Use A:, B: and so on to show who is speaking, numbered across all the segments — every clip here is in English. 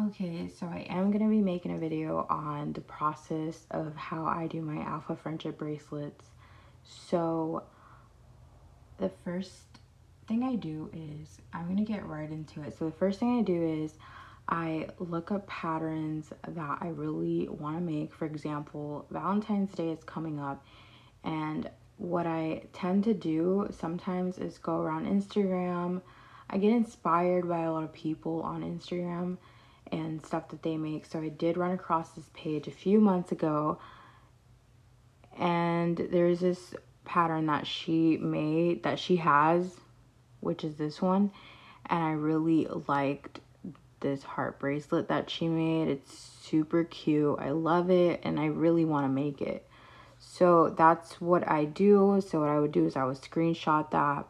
A: Okay, so I am going to be making a video on the process of how I do my Alpha Friendship bracelets. So, the first thing I do is, I'm going to get right into it. So, the first thing I do is, I look up patterns that I really want to make. For example, Valentine's Day is coming up, and what I tend to do sometimes is go around Instagram. I get inspired by a lot of people on Instagram and stuff that they make. So I did run across this page a few months ago and there's this pattern that she made that she has which is this one and I really liked this heart bracelet that she made. It's super cute. I love it and I really want to make it. So that's what I do. So what I would do is I would screenshot that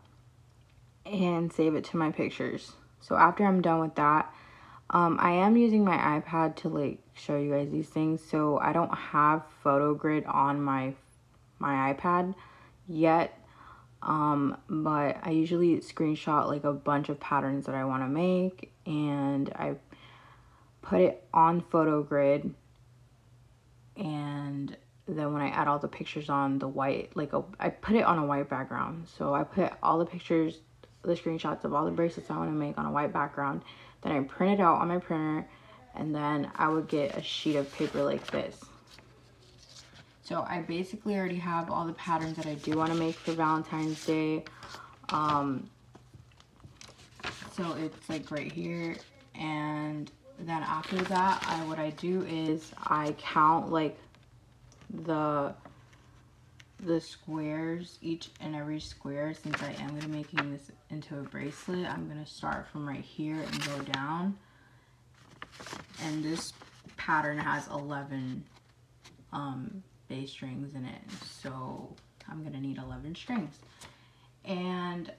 A: and save it to my pictures. So after I'm done with that, um, I am using my iPad to like show you guys these things. So I don't have photo grid on my my iPad yet. Um, but I usually screenshot like a bunch of patterns that I want to make and I put it on photo grid and then when I add all the pictures on the white, like a, I put it on a white background. So I put all the pictures, the screenshots of all the bracelets I want to make on a white background. Then I print it out on my printer and then I would get a sheet of paper like this. So I basically already have all the patterns that I do want to make for Valentine's Day. Um, so it's like right here and then after that I what I do is I count like the the squares each and every square since I am going to be making this into a bracelet I'm going to start from right here and go down. And this pattern has 11 um, base strings in it so I'm going to need 11 strings. And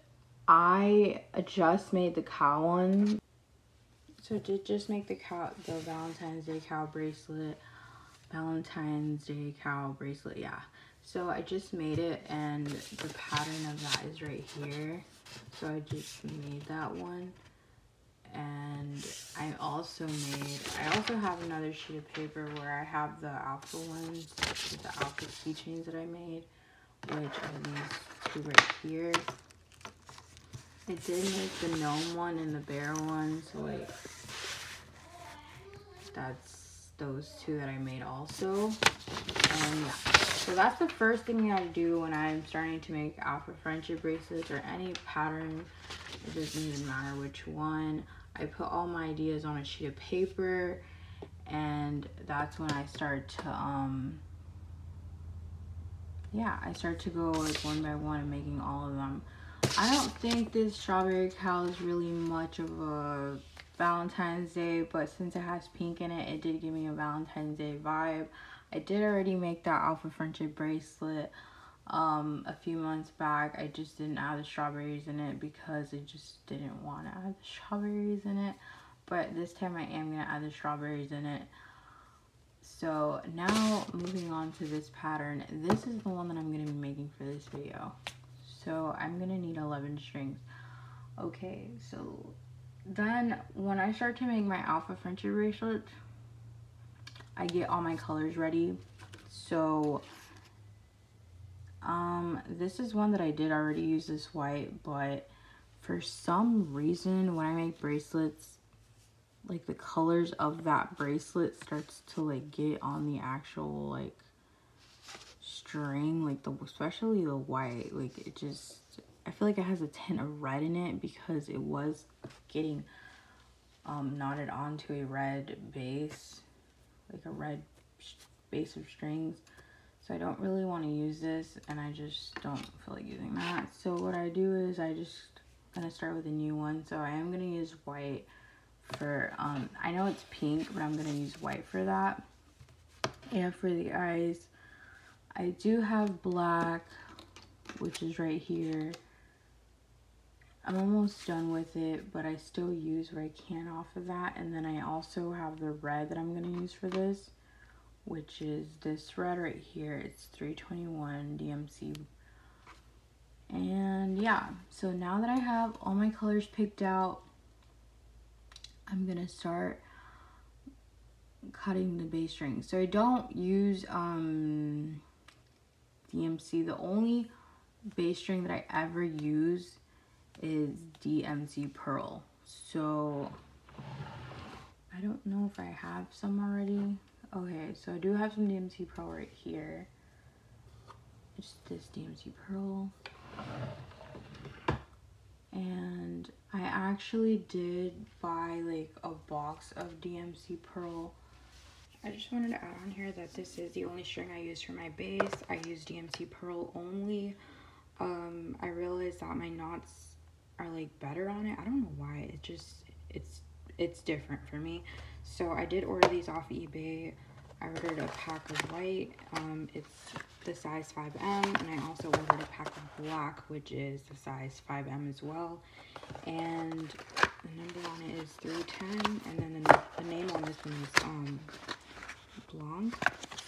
A: I just made the cow one. So to just make the cow the Valentine's Day cow bracelet Valentine's Day cow bracelet, yeah. So I just made it and the pattern of that is right here. So I just made that one. And I also made, I also have another sheet of paper where I have the alpha ones, the alpha keychains that I made, which are these two right here. I did make the gnome one and the bear one, so like, that's those two that I made also. And yeah, so that's the first thing I do when I'm starting to make Alpha Friendship bracelets or any pattern. It doesn't even matter which one. I put all my ideas on a sheet of paper and that's when I start to, um, yeah, I start to go like one by one and making all of them. I don't think this strawberry cow is really much of a Valentine's Day, but since it has pink in it, it did give me a Valentine's Day vibe. I did already make that Alpha Friendship bracelet um, a few months back. I just didn't add the strawberries in it because I just didn't want to add the strawberries in it. But this time I am going to add the strawberries in it. So now moving on to this pattern. This is the one that I'm going to be making for this video. So I'm going to need 11 strings. Okay, so then when I start to make my alpha friendship bracelet, I get all my colors ready. So um, this is one that I did already use this white, but for some reason when I make bracelets, like the colors of that bracelet starts to like get on the actual like string, like the especially the white, like it just I feel like it has a tint of red in it because it was getting um, knotted onto a red base, like a red base of strings. So I don't really want to use this and I just don't feel like using that. So what I do is I just gonna start with a new one. So I am gonna use white for, um, I know it's pink, but I'm gonna use white for that. And for the eyes, I do have black, which is right here. I'm almost done with it, but I still use what I can off of that. And then I also have the red that I'm going to use for this, which is this red right here. It's 321 DMC. And yeah, so now that I have all my colors picked out, I'm going to start cutting the base string. So I don't use um, DMC. The only base string that I ever use is DMC Pearl. So I don't know if I have some already. Okay, so I do have some DMC Pearl right here. It's this DMC Pearl. And I actually did buy like a box of DMC Pearl. I just wanted to add on here that this is the only string I use for my base. I use DMC Pearl only. Um, I realized that my knots are like better on it. I don't know why. It just, it's, it's different for me. So I did order these off eBay. I ordered a pack of white. Um, it's the size 5M. And I also ordered a pack of black, which is the size 5M as well. And the number on it is 310. And then the, the name on this one is um, Blanc.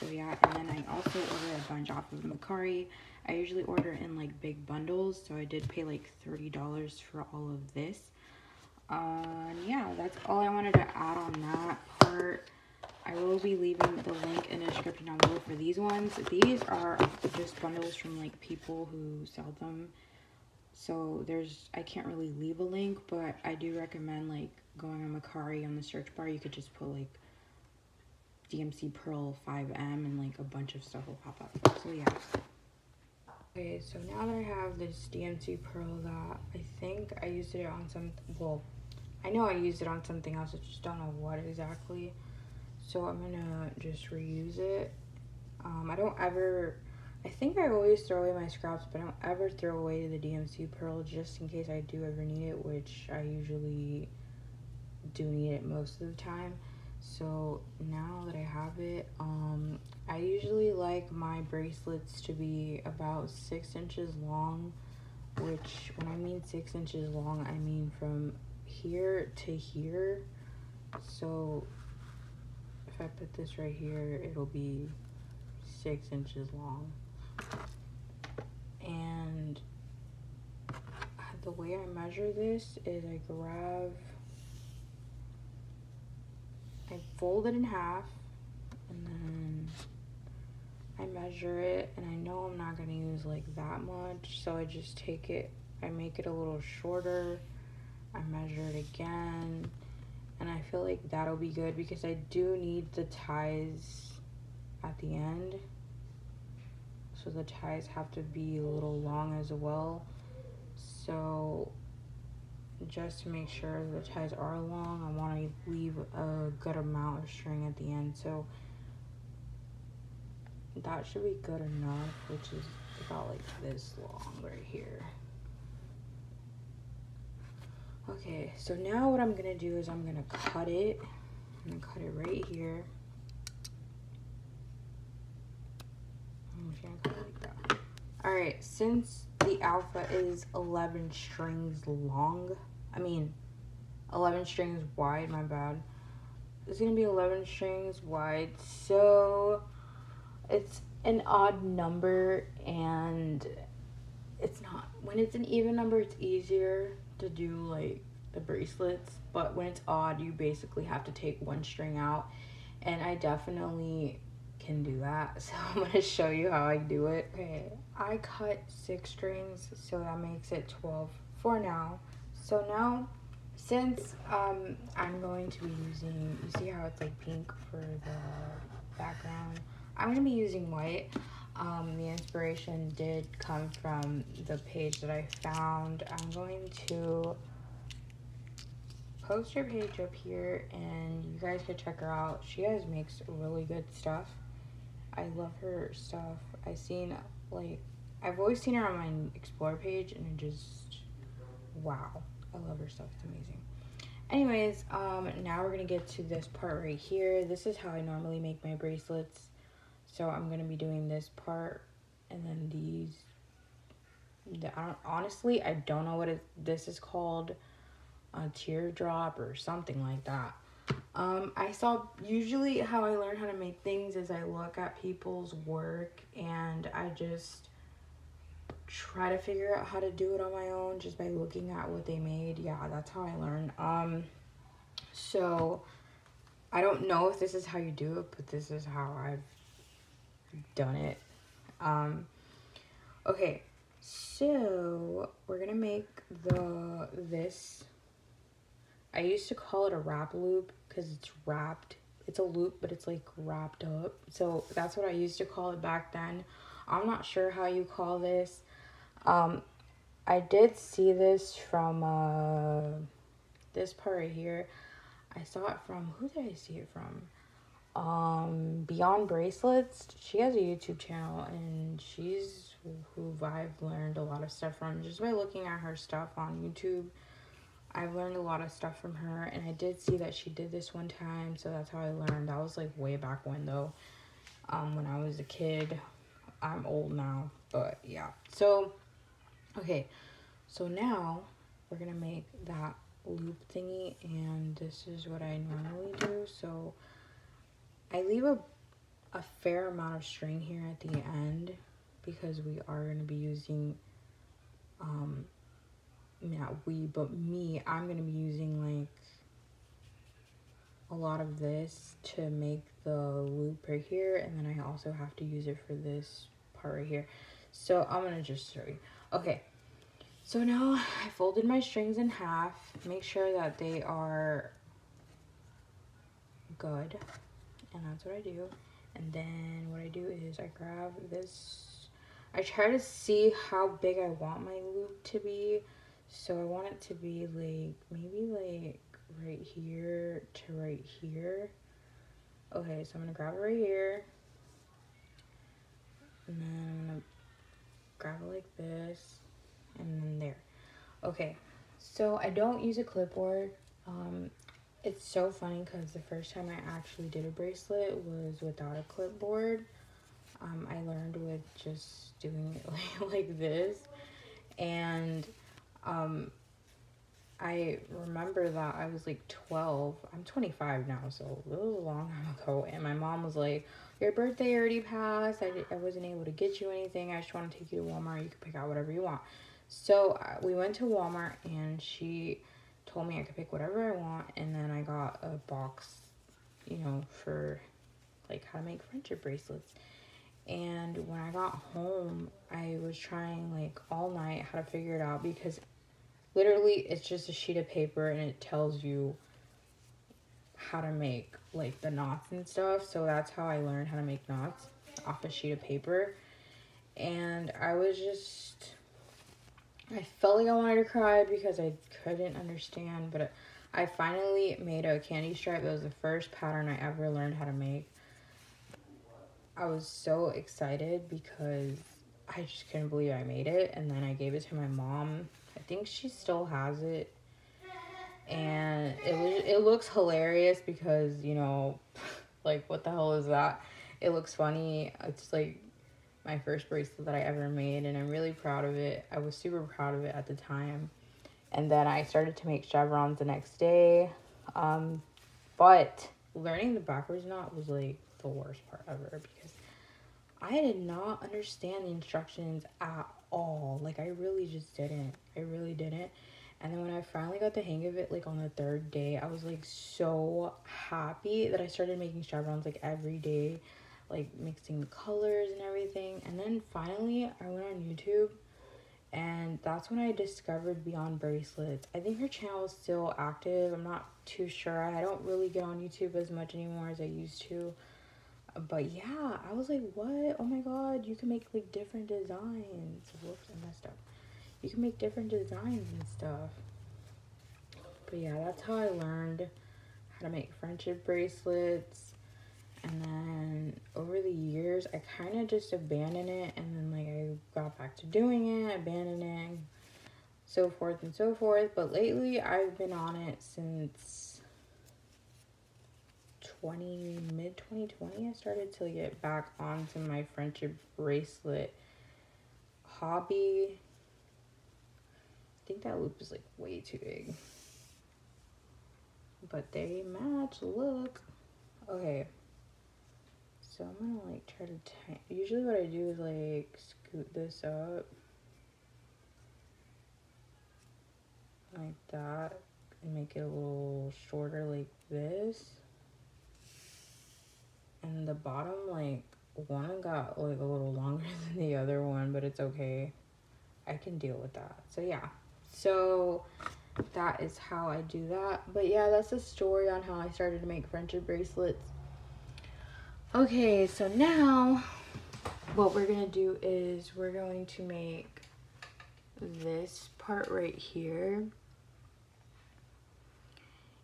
A: Yeah, and then I also ordered a bunch off of Mercari. I usually order in like big bundles. So I did pay like $30 for all of this. Uh, yeah, that's all I wanted to add on that part. I will be leaving the link in the description down below for these ones. These are just bundles from like people who sell them. So there's, I can't really leave a link, but I do recommend like going on Mercari on the search bar. You could just put like DMC Pearl 5M and like a bunch of stuff will pop up. So yeah. Okay, so now that I have this DMC Pearl that I think I used it on some, well, I know I used it on something else, I just don't know what exactly. So I'm gonna just reuse it. Um, I don't ever, I think I always throw away my scraps, but I don't ever throw away the DMC Pearl just in case I do ever need it, which I usually do need it most of the time. So now that I have it, um, I usually like my bracelets to be about six inches long, which when I mean six inches long, I mean from here to here. So if I put this right here, it'll be six inches long. And the way I measure this is I grab, fold it in half and then I measure it and I know I'm not gonna use like that much so I just take it I make it a little shorter I measure it again and I feel like that'll be good because I do need the ties at the end. So the ties have to be a little long as well. So just to make sure the ties are long I want to leave a good amount of string at the end so that should be good enough which is about like this long right here Okay, so now what I'm gonna do is I'm gonna cut it. I'm gonna cut it right here. All right, since the alpha is 11 strings long, I mean, 11 strings wide, my bad. It's gonna be 11 strings wide, so it's an odd number and it's not, when it's an even number, it's easier to do like the bracelets, but when it's odd, you basically have to take one string out. And I definitely can do that. So I'm to show you how I do it. Okay, I cut six strings, so that makes it 12 for now. So now, since um, I'm going to be using, you see how it's like pink for the background? I'm going to be using white. Um, the inspiration did come from the page that I found. I'm going to post her page up here and you guys can check her out. She guys makes really good stuff. I love her stuff. I've seen like I've always seen her on my explore page and it just wow. I love her stuff. It's amazing. Anyways, um now we're going to get to this part right here. This is how I normally make my bracelets. So I'm going to be doing this part and then these. I don't, honestly, I don't know what it, this is called. A teardrop or something like that. Um, I saw usually how I learn how to make things is I look at people's work and I just try to figure out how to do it on my own just by looking at what they made. Yeah, that's how I learn. Um, so I don't know if this is how you do it, but this is how I've done it. Um, okay, so we're gonna make the this. I used to call it a wrap loop because it's wrapped. It's a loop, but it's like wrapped up. So that's what I used to call it back then. I'm not sure how you call this. Um, I did see this from uh, this part right here. I saw it from who did I see it from? Um, Beyond Bracelets. She has a YouTube channel and she's who I've learned a lot of stuff from just by looking at her stuff on YouTube. I've learned a lot of stuff from her and I did see that she did this one time, so that's how I learned. That was like way back when though. Um, when I was a kid. I'm old now, but yeah. So okay, so now we're gonna make that loop thingy and this is what I normally do. So I leave a, a fair amount of string here at the end because we are to be using, um, not we, but me, I'm to be using like a lot of this to make the loop right here and then I also have to use it for this part right here. So I'm to just show you. Okay, so now I folded my strings in half. Make sure that they are good. And that's what I do. And then what I do is I grab this. I try to see how big I want my loop to be. So I want it to be like, maybe like right here to right here. Okay, so I'm to grab it right here. And then I'm to grab it like this and then there. Okay, so I don't use a clipboard. Um, it's so funny because the first time I actually did a bracelet was without a clipboard. Um, I learned with just doing it like, like this. And um, I remember that I was like 12. I'm 25 now, so it was a long time ago. And my mom was like, Your birthday already passed. I, I wasn't able to get you anything. I just want to take you to Walmart. You can pick out whatever you want. So uh, we went to Walmart and she told me I could pick whatever I want. And then I got a box, you know, for like how to make friendship bracelets. And when I got home, I was trying like all night how to figure it out because literally it's just a sheet of paper and it tells you how to make like the knots and stuff. So that's how I learned how to make knots off a sheet of paper. And I was just I felt like I wanted to cry because I couldn't understand, but I finally made a candy stripe. that was the first pattern I ever learned how to make. I was so excited because I just couldn't believe I made it. And then I gave it to my mom. I think she still has it. And it it looks hilarious because, you know, like what the hell is that? It looks funny. It's like my first bracelet that I ever made, and I'm really proud of it. I was super proud of it at the time. And then I started to make chevrons the next day. Um, but learning the backwards knot was like the worst part ever because I did not understand the instructions at all. Like, I really just didn't. I really didn't. And then when I finally got the hang of it, like on the third day, I was like so happy that I started making chevrons like every day like mixing the colors and everything. And then finally, I went on YouTube and that's when I discovered Beyond Bracelets. I think her channel is still active. I'm not too sure. I don't really get on YouTube as much anymore as I used to. But yeah, I was like, what? Oh my god, you can make like different designs. Whoops, I messed up. You can make different designs and stuff. But yeah, that's how I learned how to make friendship bracelets and then over the years i kind of just abandoned it and then like i got back to doing it abandoning so forth and so forth but lately i've been on it since 20 mid 2020 i started to get back onto my friendship bracelet hobby i think that loop is like way too big but they match look okay so I'm gonna like try to. Usually what I do is like scoot this up. Like that. And make it a little shorter like this. And the bottom like one got like a little longer than the other one, but it's okay. I can deal with that. So yeah. So that is how I do that. But yeah, that's a story on how I started to make friendship bracelets. Okay, so now what we're gonna do is we're going to make this part right here.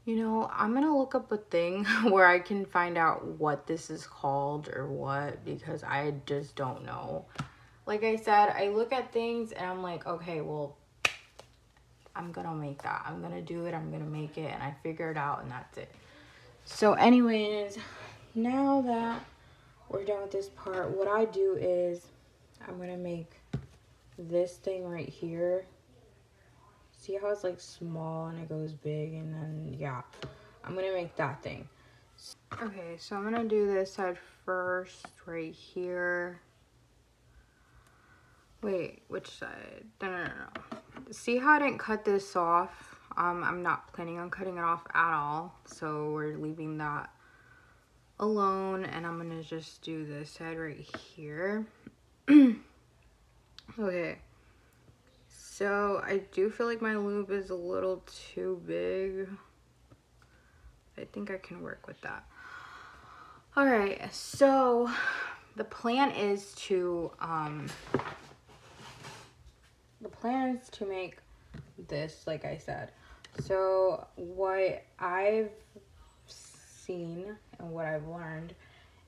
A: You know, I'm gonna look up a thing where I can find out what this is called or what because I just don't know. Like I said, I look at things and I'm like, okay, well, I'm gonna make that. I'm gonna do it, I'm gonna make it, and I figure it out, and that's it. So, anyways, now that we're done with this part, what I do is I'm gonna make this thing right here see how it's like small and it goes big and then yeah i'm gonna make that thing. Okay so i'm gonna do this side first right here. Wait which side? No no no, no. see how i didn't cut this off? Um i'm not planning on cutting it off at all so we're leaving that alone and i'm gonna just do this side right here. Okay so I do feel like my loop is a little too big. I think I can work with that. All right, so the plan is to, um, the plan is to make this, like I said. So what I've seen and what I've learned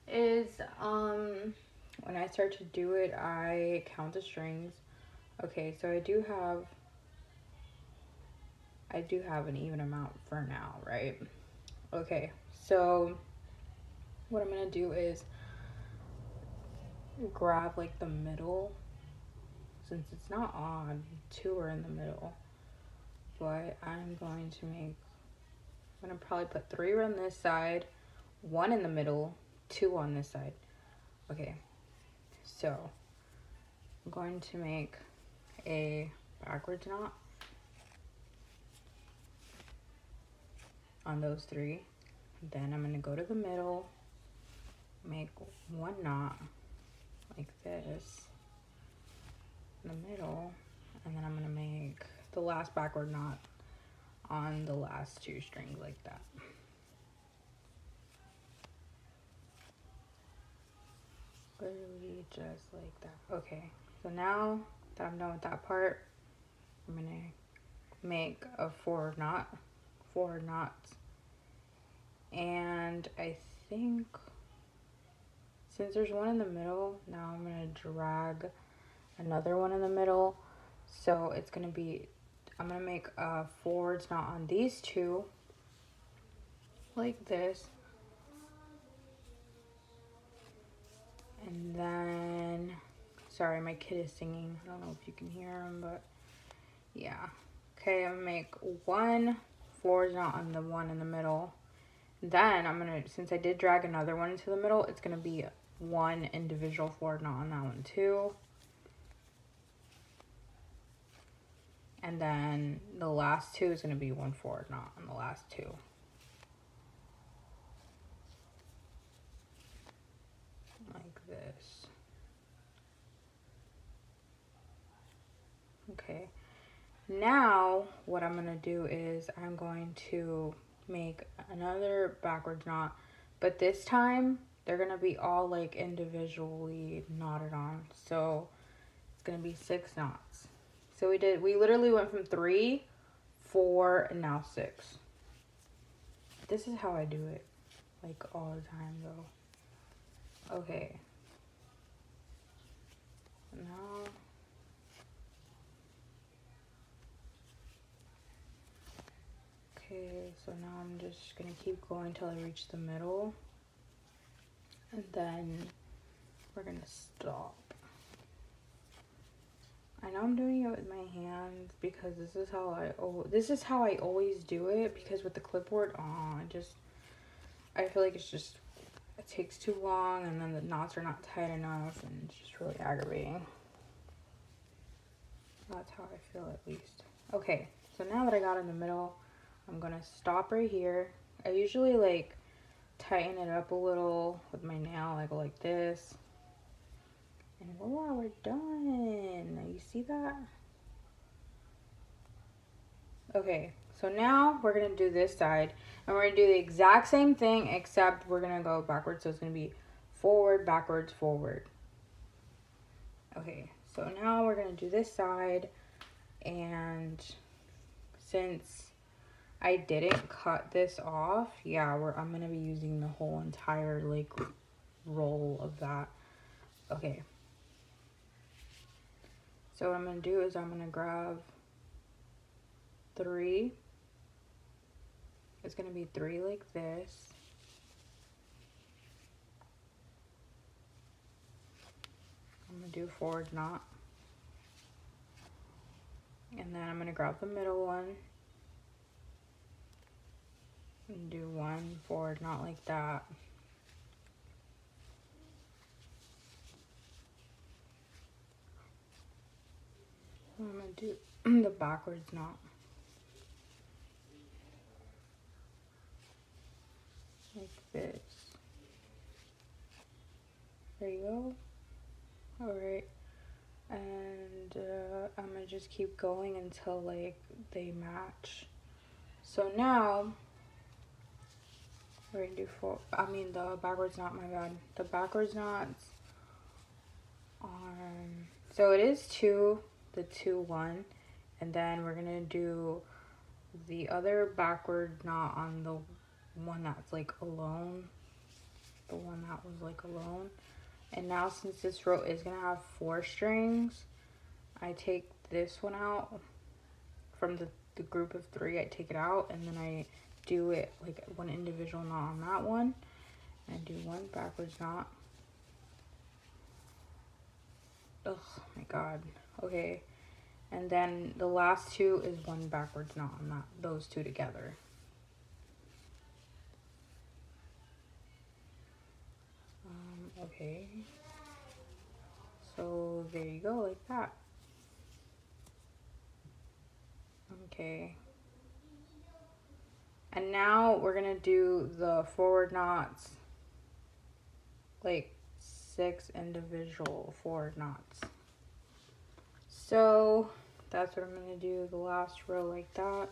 A: is, um, when I start to do it, I count the strings Okay, so I do have, I do have an even amount for now, right? Okay, so what I'm gonna do is grab like the middle, since it's not on, two are in the middle, but I'm going to make, I'm gonna probably put three on this side, one in the middle, two on this side. Okay, so I'm going to make a backwards knot on those three. Then I'm going to go to the middle, make one knot like this in the middle, and then I'm going to make the last backward knot on the last two strings like that. Literally just like that. Okay, so now I'm done with that part, I'm gonna make a four knot, four knots. And I think since there's one in the middle, now I'm gonna drag another one in the middle. So it's gonna be, I'm gonna make a forwards knot on these two, like this. And then Sorry, my kid is singing. I don't know if you can hear him, but yeah. Okay, I'm gonna make one knot on the one in the middle. Then I'm gonna, since I did drag another one into the middle, it's gonna be one individual knot on that one too. And then the last two is gonna be one forward knot on the last two. Like this. Okay. Now, what I'm to do is I'm going to make another backwards knot. But this time, they're to be all like individually knotted on. So, it's to be six knots. So we did, we literally went from three, four, and now six. This is how I do it. Like all the time though. Okay. Now Okay, so now I'm just gonna keep going till I reach the middle. And then we're gonna stop. I know I'm doing it with my hands because this is how I oh this is how I always do it because with the clipboard, oh, I just I feel like it's just it takes too long and then the knots are not tight enough and it's just really aggravating. That's how I feel at least. Okay, so now that I got in the middle, I'm gonna stop right here. I usually like tighten it up a little with my nail. I go like this. And voila, we're done. Now you see that? Okay, so now we're gonna do this side and we're gonna do the exact same thing except we're gonna go backwards. So it's gonna be forward, backwards, forward. Okay, so now we're gonna do this side and since I didn't cut this off, yeah, we're, I'm gonna be using the whole entire like roll of that. Okay. So what I'm gonna do is I'm gonna grab three. It's gonna be three like this. I'm gonna do a forward knot. And then I'm gonna grab the middle one. Do one forward knot like that. I'm gonna do the backwards knot. Like this. There you go. Alright. And uh, I'm gonna just keep going until like they match. So now we're gonna do four. I mean the backwards knot. My bad. The backwards knots on. So it is two, the two one, and then we're gonna do the other backward knot on the one that's like alone. The one that was like alone. And now since this row is gonna have four strings, I take this one out from the, the group of three. I take it out and then I do it like one individual knot on that one. And do one backwards knot. Oh my god. Okay. And then the last two is one backwards knot on that those two together. Um, okay. So there you go, like that. Okay. And now we're gonna do the forward knots, like six individual forward knots. So that's what I'm gonna do the last row like that.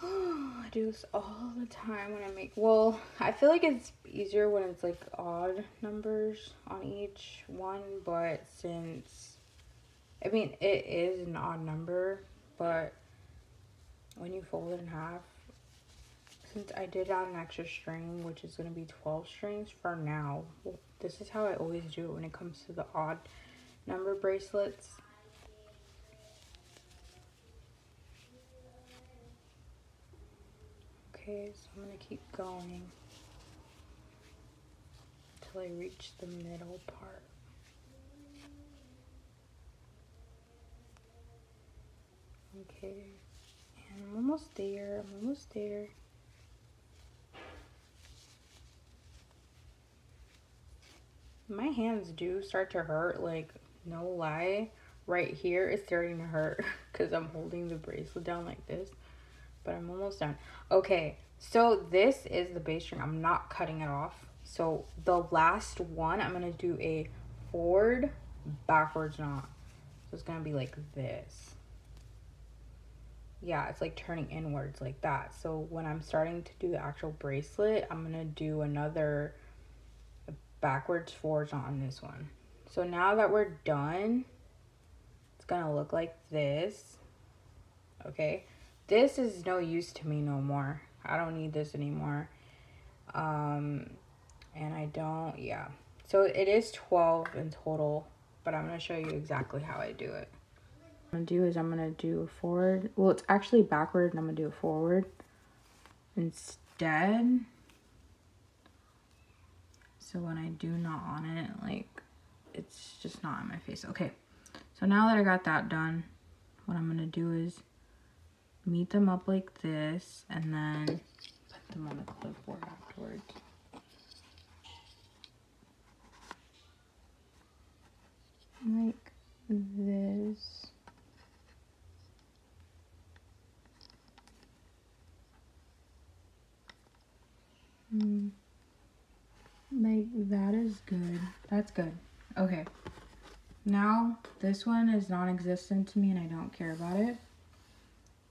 A: I do this all the time when I make, well, I feel like it's easier when it's like odd numbers on each one, but since, I mean, it is an odd number, but when you fold it in half, since I did add an extra string, which is going to be 12 strings for now, this is how I always do it when it comes to the odd number bracelets. Okay, so I'm going to keep going until I reach the middle part. Okay, and I'm almost there, I'm almost there. My hands do start to hurt, like, no lie. Right here is starting to hurt because I'm holding the bracelet down like this but I'm almost done. Okay, so this is the base string. I'm not cutting it off. So the last one, I'm to do a forward backwards knot. So it's to be like this. Yeah, it's like turning inwards like that. So when I'm starting to do the actual bracelet, I'm to do another backwards forwards on this one. So now that we're done, it's to look like this. Okay this is no use to me no more. I don't need this anymore. Um, and I don't, yeah. So it is 12 in total, but I'm to show you exactly how I do it. What I'm to do is I'm to do a forward. Well, it's actually backward, and I'm to do a forward instead. So when I do not on it, like, it's just not on my face. Okay, so now that I got that done, what I'm going to do is meet them up like this and then put them on the clipboard afterwards. Like this. Hmm. Okay, that is good. That's good. Okay. Now, this one is non-existent to me and I don't care about it.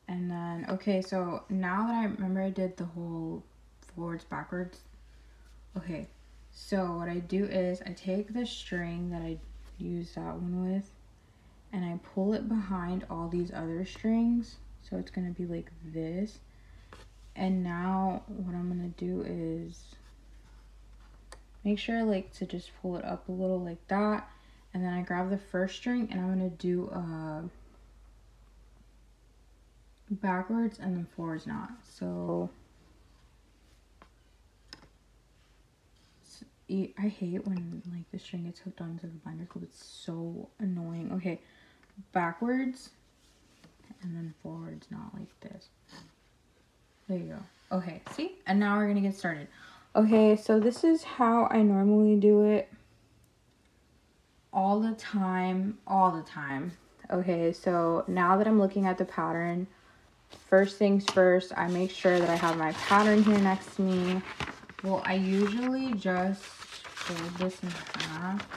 A: And then, okay, so now that I remember I did the whole forwards, backwards. Okay, so what I do is I take the string that I used that one with and I pull it behind all these other strings. So it's gonna be like this. And now what I'm gonna do is make sure like to just pull it up a little like that. And then I grab the first string and I'm gonna do a backwards and then forwards knot. So I hate when like the string gets hooked onto the binder clip. It's so annoying. Okay, backwards and then forwards, knot like this. There you go. Okay, see? And now we're gonna get started. Okay, so this is how I normally do it all the time, all the time. Okay, so now that I'm looking at the pattern, first things first, I make sure that I have my pattern here next to me. Well, I usually just fold this in half.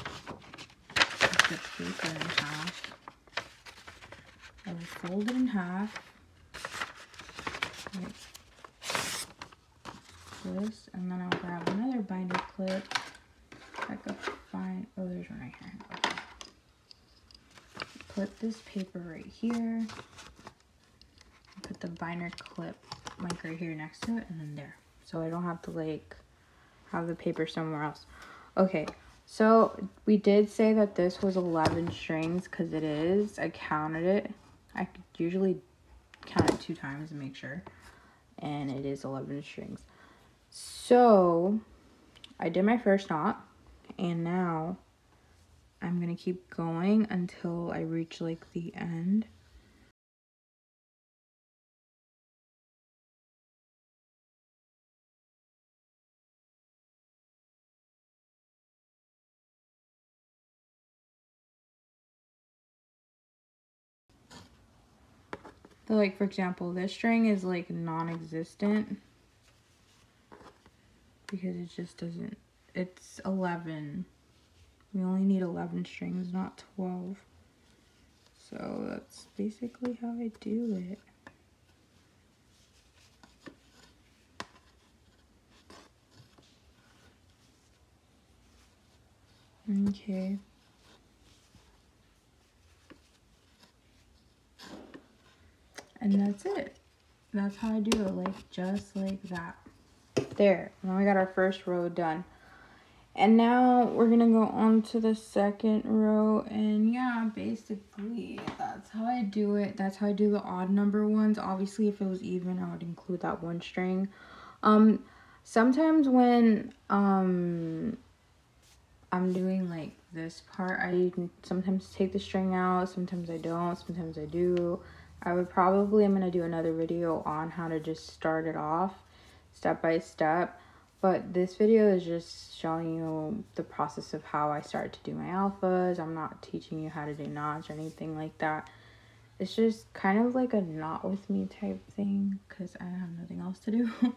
A: The paper in half. I fold it in half. Like this, and then I'll grab another binder clip. I could find, oh, there's one right here. Okay. Put this paper right here. Put the binder clip like right here next to it, and then there. So I don't have to like have the paper somewhere else. Okay, so we did say that this was 11 strings because it is. I counted it. I usually count it two times to make sure. And it is 11 strings. So I did my first knot. And now I'm going to keep going until I reach like the end. So like for example, this string is like non-existent because it just doesn't, it's 11. We only need 11 strings, not 12. So that's basically how I do it. Okay. And that's it. That's how I do it, like just like that. There, now we got our first row done. And now we're gonna go on to the second row and yeah, basically that's how I do it. That's how I do the odd number ones. Obviously if it was even, I would include that one string. Um, sometimes when um I'm doing like this part, I sometimes take the string out, sometimes I don't, sometimes I do. I would probably, I'm to do another video on how to just start it off step by step. But this video is just showing you the process of how I start to do my alphas. I'm not teaching you how to do knots or anything like that. It's just kind of like a knot with me type thing because I have nothing else to do.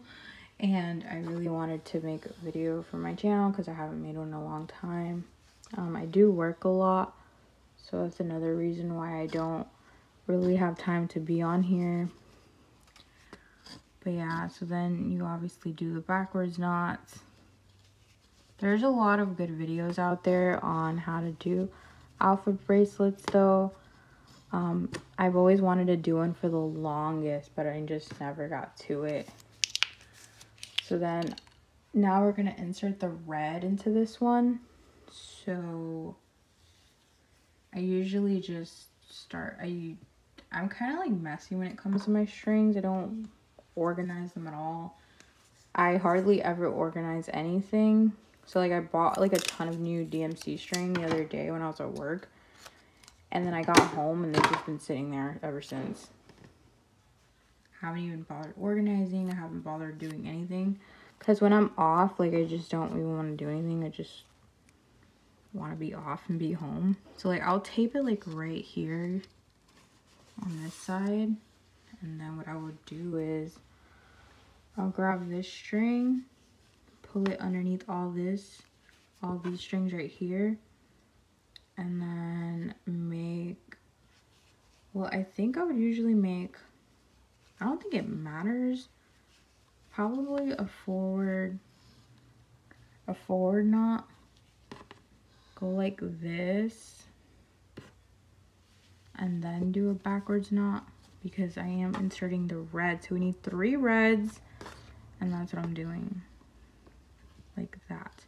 A: and I really wanted to make a video for my channel because I haven't made one in a long time. Um, I do work a lot, so that's another reason why I don't really have time to be on here. But yeah, so then you obviously do the backwards knots. There's a lot of good videos out there on how to do alpha bracelets though. Um, I've always wanted to do one for the longest, but I just never got to it. So then now we're going to insert the red into this one. So I usually just start, I I'm kind of like messy when it comes to my strings. I don't organize them at all. I hardly ever organize anything. So like I bought like a ton of new DMC string the other day when I was at work. And then I got home and they've just been sitting there ever since. haven't even bothered organizing. I haven't bothered doing anything. Because when I'm off, like I just don't even want to do anything. I just want to be off and be home. So like I'll tape it like right here on this side. And then what I would do is I'll grab this string, pull it underneath all this, all these strings right here and then make well I think I would usually make I don't think it matters probably a forward a forward knot go like this and then do a backwards knot because I am inserting the red so we need three reds and that's what I'm doing. Like that.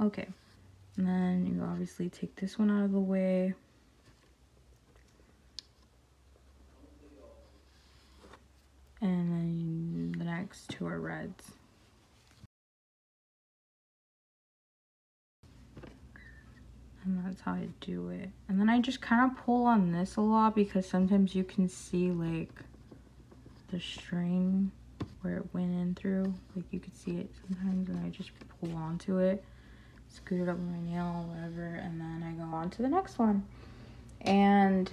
A: Okay. And then you obviously take this one out of the way. And then the next two are reds. And that's how I do it. And then I just kind of pull on this a lot because sometimes you can see like the string where it went in through like you could see it sometimes and I just pull onto it scoot it up with my nail whatever and then I go on to the next one and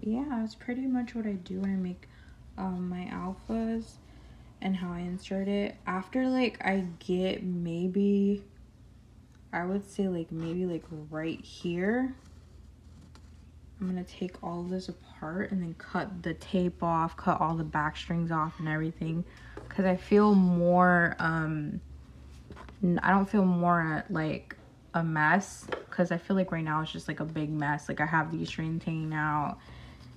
A: yeah that's pretty much what I do when I make um, my alphas and how I insert it after like I get maybe I would say like maybe like right here. I'm gonna take all this apart and then cut the tape off, cut all the back strings off and everything. Cause I feel more, um, I don't feel more like a mess. Cause I feel like right now it's just like a big mess. Like I have these strings hanging out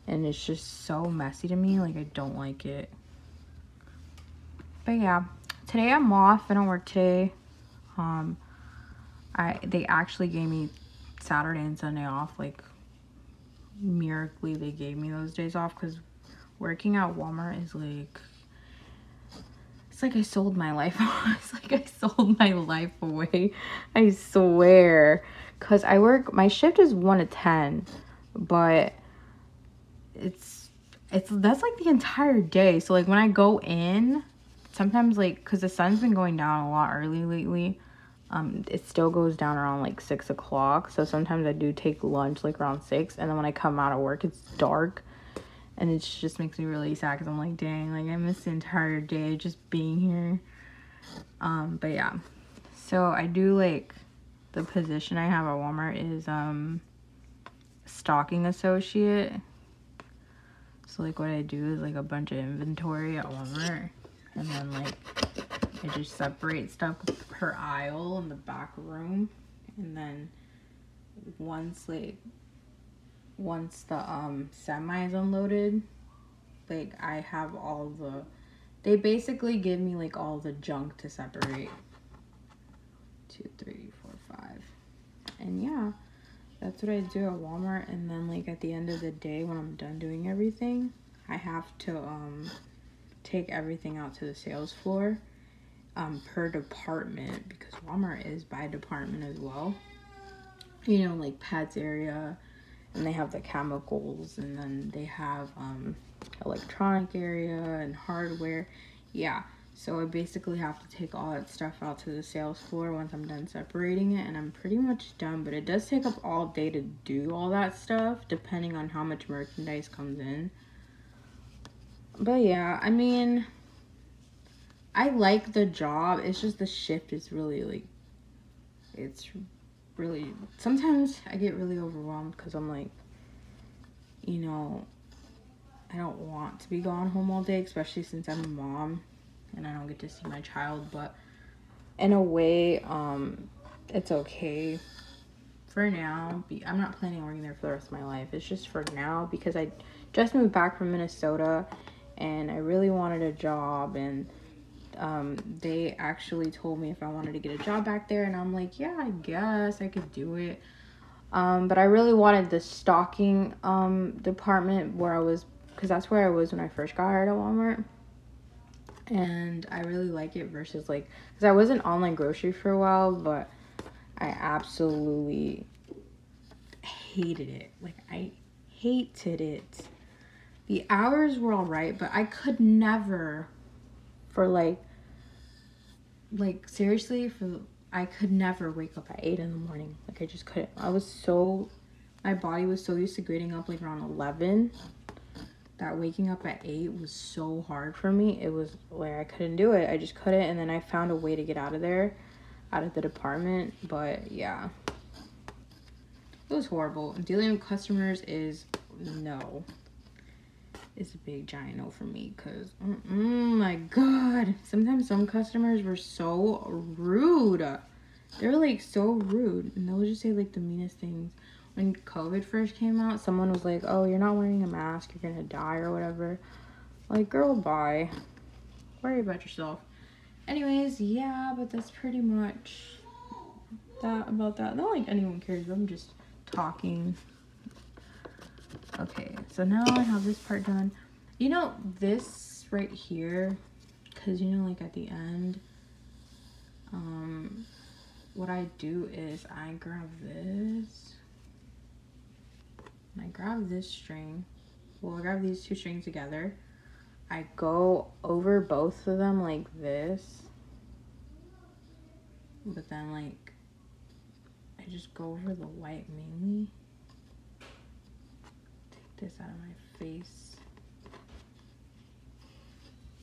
A: and it's just so messy to me. Like I don't like it. But yeah, today I'm off. I don't work today. Um, I they actually gave me Saturday and Sunday off. Like miraculously, they gave me those days off because working at Walmart is like it's like I sold my life. it's like I sold my life away. I swear. Cause I work my shift is one to ten, but it's it's that's like the entire day. So like when I go in, sometimes like because the sun's been going down a lot early lately um, it still goes down around like six o'clock. So sometimes I do take lunch like around six, and then when I come out of work, it's dark, and it just makes me really sad because I'm like, dang, like I missed the entire day just being here. Um, but yeah, so I do like the position I have at Walmart is um stocking associate. So like what I do is like a bunch of inventory at Walmart, and then like I just separate stuff per aisle in the back room. And then once like once the um semi is unloaded, like I have all the they basically give me like all the junk to separate. Two, three, four, five. And yeah, that's what I do at Walmart. And then like at the end of the day when I'm done doing everything, I have to um take everything out to the sales floor um, per department because Walmart is by department as well. You know, like pets area, and they have the chemicals, and then they have um, electronic area and hardware. Yeah, so I basically have to take all that stuff out to the sales floor once I'm done separating it, and I'm pretty much done. But it does take up all day to do all that stuff, depending on how much merchandise comes in. But yeah, I mean I like the job. It's just the shift is really like it's really sometimes I get really overwhelmed because I'm like, you know, I don't want to be gone home all day, especially since I'm a mom and I don't get to see my child, but in a way, um, it's okay for now. I'm not planning on working there for the rest of my life. It's just for now because I just moved back from Minnesota and I really wanted a job and um, they actually told me if I wanted to get a job back there, and I'm like, yeah, I guess I could do it. Um, but I really wanted the stocking um, department where I was, because that's where I was when I first got hired at Walmart. And I really like it versus like, because I was in online grocery for a while, but I absolutely hated it. Like, I hated it. The hours were all right, but I could never for like like seriously for I could never wake up at 8 in the morning. Like I just couldn't. I was so my body was so used to getting up like around 11 that waking up at 8 was so hard for me. It was like I couldn't do it. I just couldn't and then I found a way to get out of there. out of the department. But yeah, it was horrible. Dealing with customers is no. It's a big giant no for me because, my god. Sometimes some customers were so rude. They were like so rude. And they'll just say like the meanest things. When COVID first came out, someone was like, oh, you're not wearing a mask. You're to die or whatever. Like, girl, bye. Worry about yourself. Anyways, yeah, but that's pretty much that about that. Not like anyone cares, I'm just talking. Okay, so now I have this part done. You know, this right here, because you know, like at the end, um, what I do is I grab this, I grab this string, well, I grab these two strings together, I go over both of them like this, but then like, I just go over the white mainly this out of my face.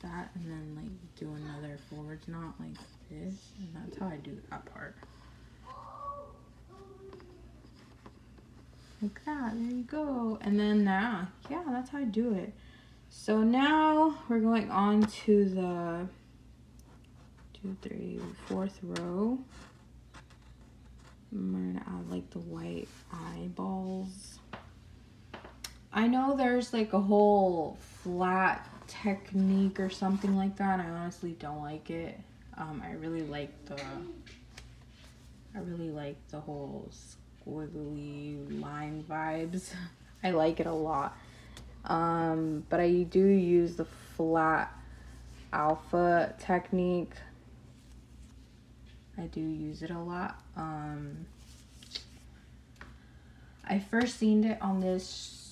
A: That and then like do another forwards knot like this. And that's how I do that part. Like that, there you go. And then now, yeah, that's how I do it. So now we're going on to the two, three, fourth row. I'm gonna add like the white eyeballs. I know there's like a whole flat technique or something like that. I honestly don't like it. Um, I really like the, I really like the whole squiggly line vibes. I like it a lot. Um, but I do use the flat alpha technique. I do use it a lot. Um, I first seen it on this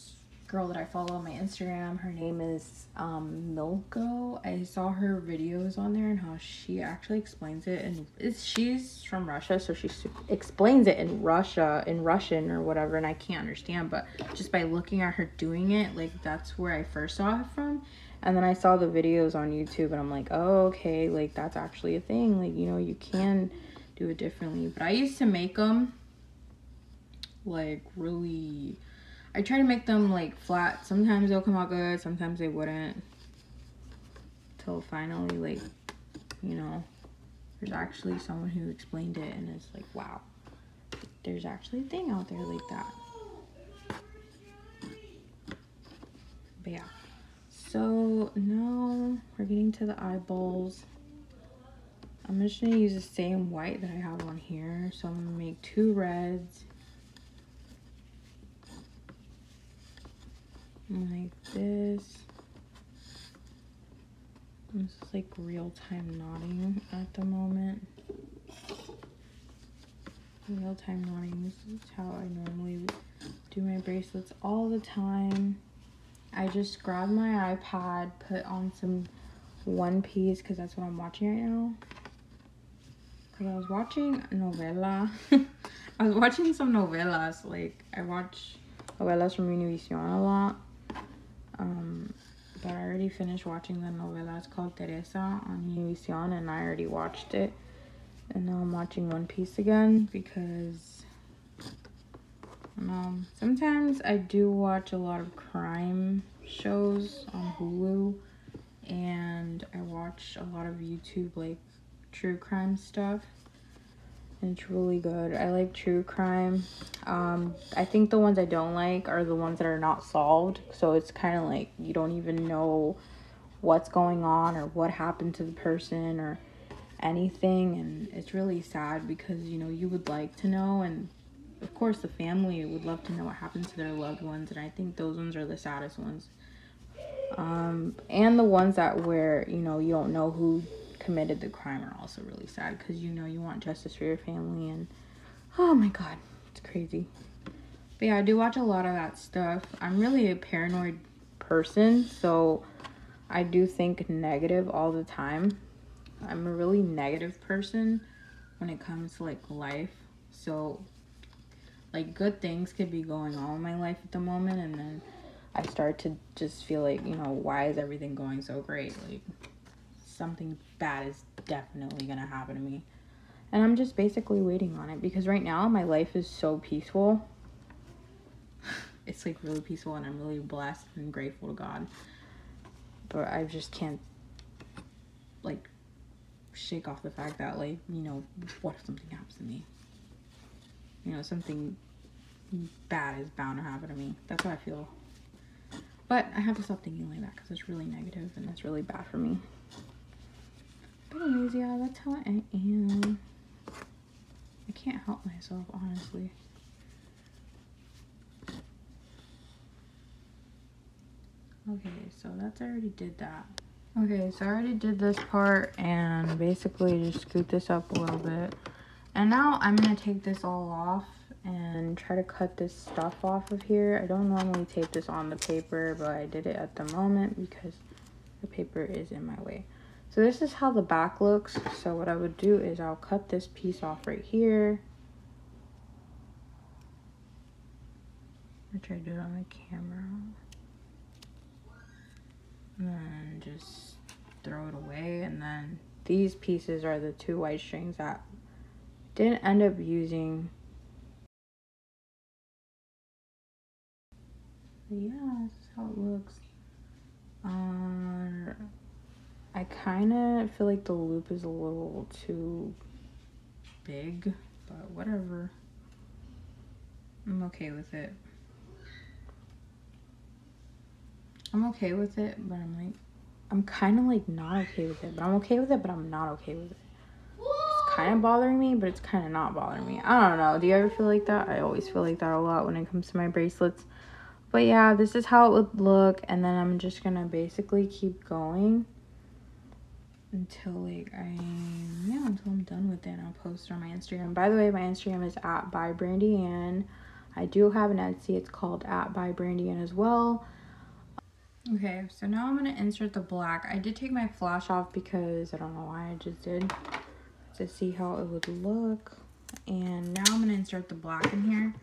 A: girl that I follow on my Instagram. Her name is um, Milko. I saw her videos on there and how she actually explains it. And it's, she's from Russia, so she explains it in Russia, in Russian or whatever. And I can't understand, but just by looking at her doing it, like that's where I first saw it from. And then I saw the videos on YouTube and I'm like, oh, okay, like that's actually a thing. Like, you know, you can do it differently. But I used to make them like really I try to make them like flat. Sometimes they'll come out good, sometimes they wouldn't. Till finally, like, you know, there's actually someone who explained it and it's like, wow, there's actually a thing out there like that. But yeah. So now we're getting to the eyeballs. I'm just gonna use the same white that I have on here. So I'm gonna make two reds like this. This is like real-time knotting at the moment. Real-time knotting. This is how I normally do my bracelets all the time. I just grab my iPad, put on some One Piece because that's what I'm watching right now. Because I was watching novela. I was watching some novelas. Like, I watch novelas from Univision a lot. Um, but I already finished watching the novela. It's called Teresa on Univision, and I already watched it. And now I'm watching One Piece again because um, sometimes I do watch a lot of crime shows on Hulu, and I watch a lot of YouTube like true crime stuff. It's really good. I like true crime. Um, I think the ones I don't like are the ones that are not solved. So it's kind of like you don't even know what's going on or what happened to the person or anything. And it's really sad because, you know, you would like to know. And of course, the family would love to know what happened to their loved ones. And I think those ones are the saddest ones. Um, and the ones that where, you know, you don't know who committed the crime are also really sad because you know you want justice for your family and oh my god it's crazy. But yeah i do watch a lot of that stuff. I'm really a paranoid person so i do think negative all the time. I'm a really negative person when it comes to like life. So like good things could be going on in my life at the moment and then i start to just feel like you know why is everything going so great? Like something bad is definitely gonna happen to me. And I'm just basically waiting on it because right now my life is so peaceful. It's like really peaceful and I'm really blessed and grateful to God. But I just can't like shake off the fact that like, you know, what if something happens to me? You know, something bad is bound to happen to me. That's how I feel. But I have to stop thinking like that because it's really negative and that's really bad for me. Yeah, that's how I am. I can't help myself, honestly. Okay, so that's I already did that. Okay, so I already did this part and basically just scoot this up a little bit. And now I'm going to take this all off and try to cut this stuff off of here. I don't normally tape this on the paper, but I did it at the moment because the paper is in my way. So this is how the back looks. So what I would do is I'll cut this piece off right here. Which I try to do it on the camera. And then just throw it away. And then these pieces are the two white strings that didn't end up using yeah, this is how it looks. Uh, I kind of feel like the loop is a little too big, but whatever. I'm okay with it. I'm okay with it, but I'm like, I'm kind of like not okay with it, but I'm okay with it, but I'm not okay with it. It's kind of bothering me, but it's kind of not bothering me. I don't know. Do you ever feel like that? I always feel like that a lot when it comes to my bracelets. But yeah, this is how it would look. And then I'm just to basically keep going until like I, yeah, until I'm done with it. I'll post it on my Instagram. By the way, my Instagram is at by Brandy Ann. I do have an Etsy. It's called at by Brandy Ann as well. Okay, so now I'm to insert the black. I did take my flash off because I don't know why I just did. To see how it would look. And now I'm to insert the black in here.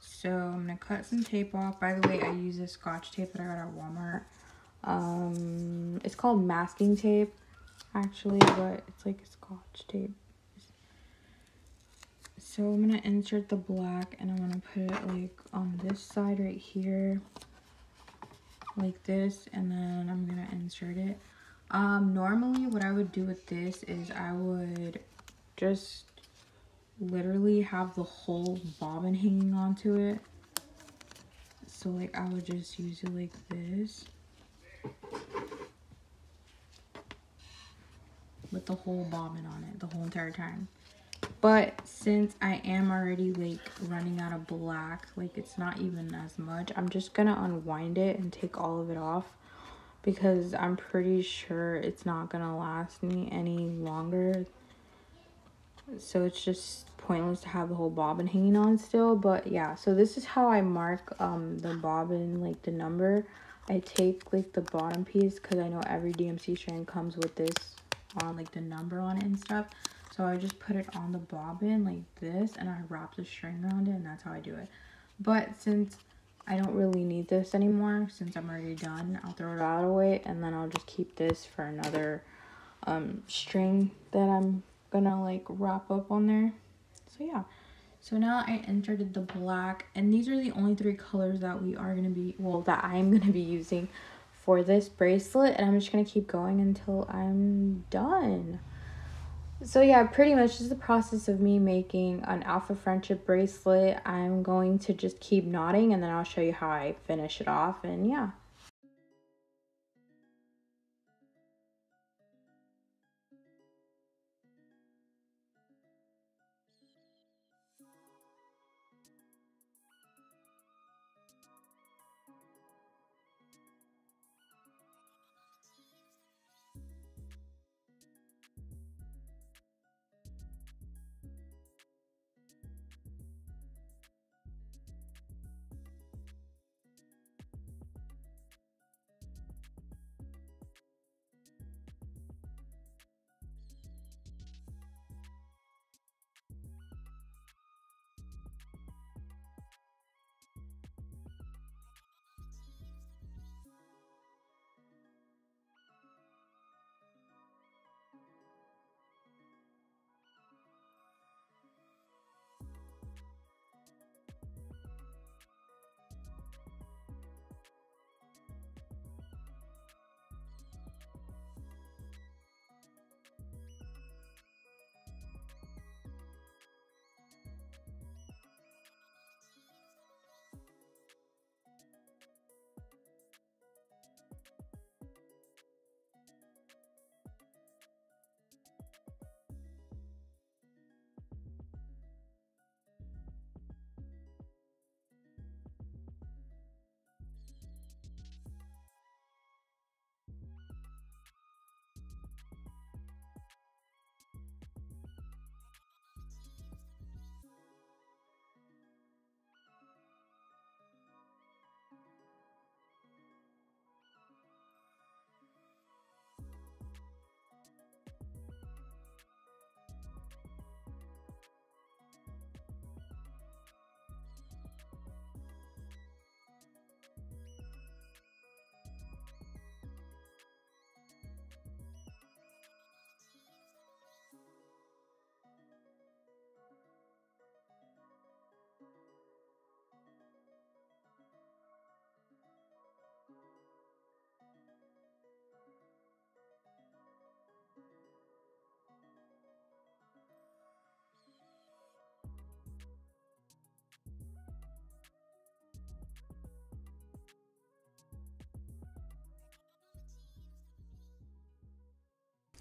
A: So I'm to cut some tape off. By the way, I use this scotch tape that I got at Walmart. Um, it's called masking tape, actually, but it's like scotch tape. So I'm going to insert the black and I'm going to put it like on this side right here. Like this. And then I'm going to insert it. Um, normally what I would do with this is I would just literally have the whole bobbin hanging onto it. So like I would just use it like this. With the whole bobbin on it the whole entire time. But since I am already like running out of black, like it's not even as much, I'm just gonna unwind it and take all of it off because I'm pretty sure it's not gonna last me any longer so it's just pointless to have the whole bobbin hanging on still but yeah so this is how i mark um the bobbin like the number i take like the bottom piece because i know every dmc strand comes with this on like the number on it and stuff. So i just put it on the bobbin like this and i wrap the string around it and that's how i do it. But since i don't really need this anymore since i'm already done i'll throw it out away and then i'll just keep this for another um string that i'm gonna like wrap up on there. So yeah. So now i inserted the black and these are the only three colors that we are gonna be well that i'm gonna be using for this bracelet and i'm just gonna keep going until i'm done. So yeah pretty much is the process of me making an alpha friendship bracelet i'm going to just keep knotting and then i'll show you how i finish it off and yeah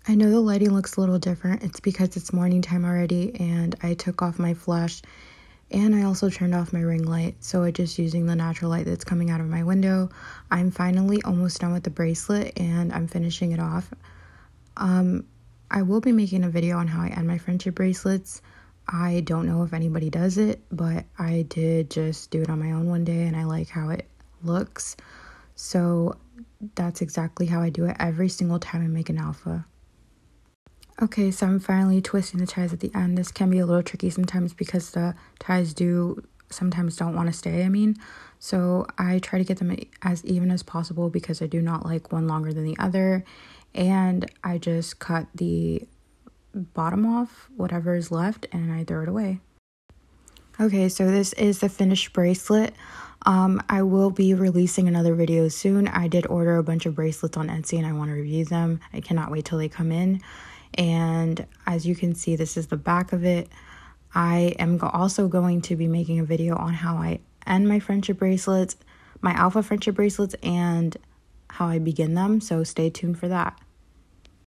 A: I know the lighting looks a little different. It's because it's morning time already and I took off my flash and I also turned off my ring light. So I'm just using the natural light that's coming out of my window. I'm finally almost done with the bracelet and I'm finishing it off. Um, I will be making a video on how I end my friendship bracelets. I don't know if anybody does it, but I did just do it on my own one day and I like how it looks. So that's exactly how I do it every single time I make an alpha. Okay, so I'm finally twisting the ties at the end. This can be a little tricky sometimes because the ties do sometimes don't want to stay, I mean. So I try to get them as even as possible because I do not like one longer than the other. And I just cut the bottom off, whatever is left, and I throw it away. Okay, so this is the finished bracelet. Um, I will be releasing another video soon. I did order a bunch of bracelets on Etsy and I want to review them. I cannot wait till they come in. And as you can see, this is the back of it. I am also going to be making a video on how I end my friendship bracelets, my alpha friendship bracelets, and how I begin them. So stay tuned for that.